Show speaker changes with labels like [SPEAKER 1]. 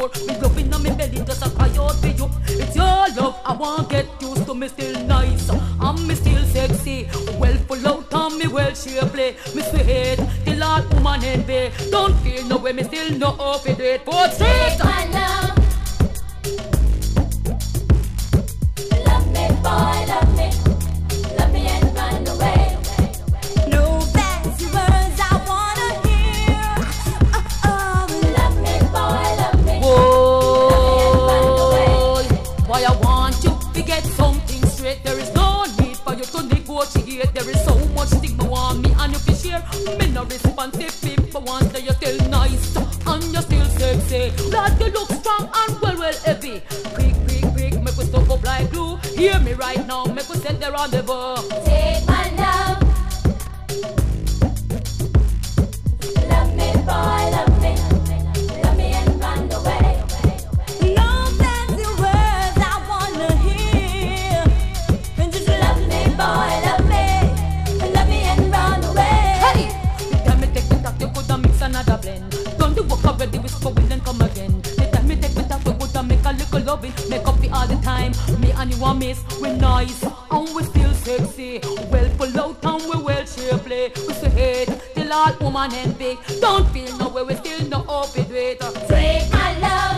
[SPEAKER 1] more. Me loving on me belly just a cry out for you. It's your love, I want get used to me still nice. And me still sexy. Well full out and me well shapely. Me sweet, the Lord woman envy. Don't feel no way, me still no off it. Fourth Street. Want you to get something straight. There is no need for you to negotiate. There is so much stigma on me and you can share. Me no responsive people want that you're still nice and you're still sexy. That you look strong and well, well heavy. Quick, quick, quick, make we stuck up like glue. Hear me right now, make we set the rendezvous. Blend. Done the work already, we go in and come again. The time me take me talk, you coulda make a little loving. Make up for all the time. Me and you a miss, we nice and we still sexy. Well full out and we well shapely. We say hate, till all woman and big. Don't feel no way, we still no open it with.
[SPEAKER 2] Take my love.